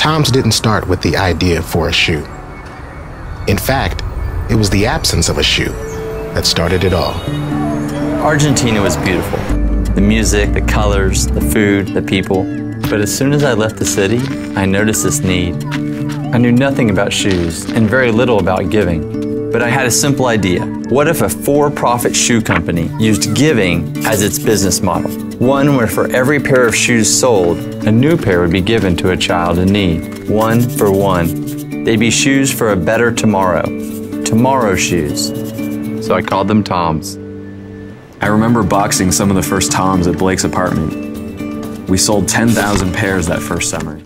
Toms didn't start with the idea for a shoe. In fact, it was the absence of a shoe that started it all. Argentina was beautiful. The music, the colors, the food, the people. But as soon as I left the city, I noticed this need. I knew nothing about shoes and very little about giving. But I had a simple idea. What if a for profit shoe company used giving as its business model? One where for every pair of shoes sold, a new pair would be given to a child in need. One for one. They'd be shoes for a better tomorrow. Tomorrow shoes. So I called them Toms. I remember boxing some of the first Toms at Blake's apartment. We sold 10,000 pairs that first summer.